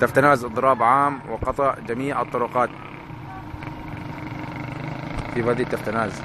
تفتناز اضراب عام وقطع جميع الطرقات. في وادي تفتناز